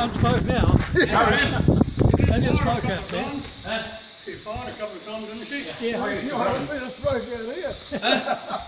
on smoke now. Yeah. They just smoke out there. Huh? She fired a couple of times, didn't she? Yeah. yeah. You haven't seen a smoke out here.